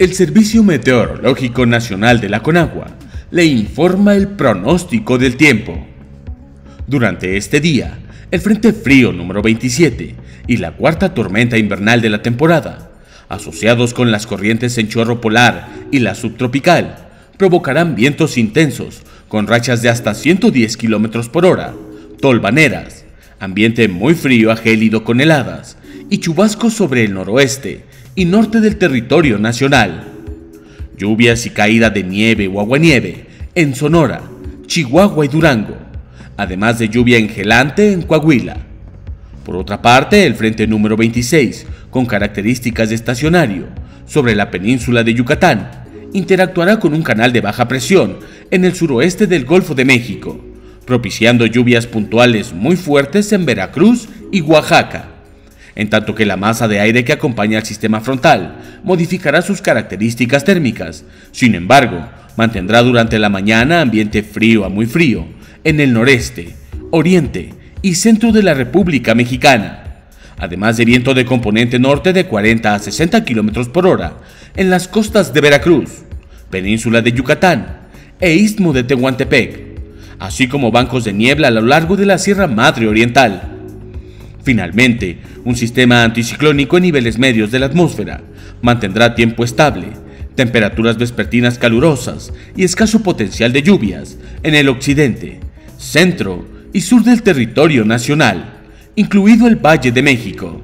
El Servicio Meteorológico Nacional de la Conagua le informa el pronóstico del tiempo. Durante este día, el Frente Frío número 27 y la cuarta tormenta invernal de la temporada, asociados con las corrientes en chorro polar y la subtropical, provocarán vientos intensos con rachas de hasta 110 km por hora, tolvaneras, ambiente muy frío a gélido con heladas y chubascos sobre el noroeste y norte del territorio nacional. Lluvias y caída de nieve o aguanieve en Sonora, Chihuahua y Durango, además de lluvia engelante en Coahuila. Por otra parte, el frente número 26, con características de estacionario, sobre la península de Yucatán, interactuará con un canal de baja presión en el suroeste del Golfo de México, propiciando lluvias puntuales muy fuertes en Veracruz y Oaxaca en tanto que la masa de aire que acompaña al sistema frontal modificará sus características térmicas. Sin embargo, mantendrá durante la mañana ambiente frío a muy frío en el noreste, oriente y centro de la República Mexicana, además de viento de componente norte de 40 a 60 km por hora en las costas de Veracruz, península de Yucatán e istmo de Tehuantepec, así como bancos de niebla a lo largo de la Sierra Madre Oriental. Finalmente, un sistema anticiclónico en niveles medios de la atmósfera mantendrá tiempo estable, temperaturas vespertinas calurosas y escaso potencial de lluvias en el occidente, centro y sur del territorio nacional, incluido el Valle de México.